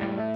Bye.